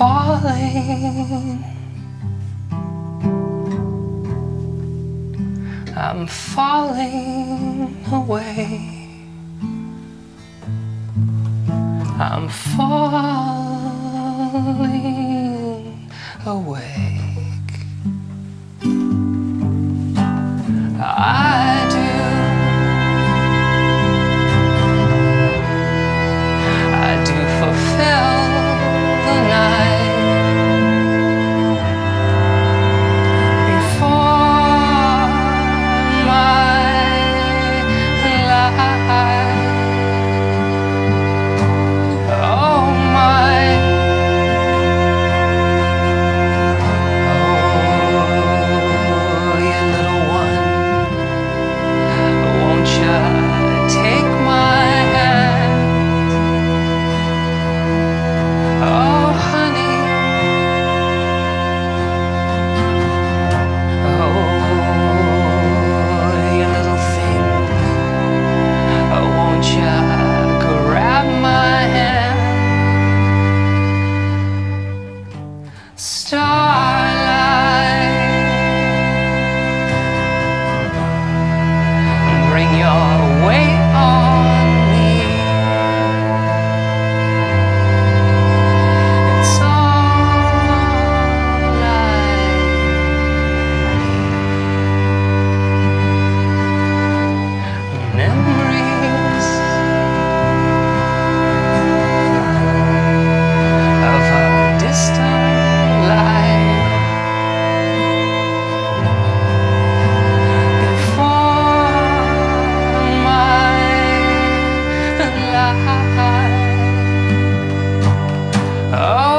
falling. I'm falling away. I'm falling awake. Oh.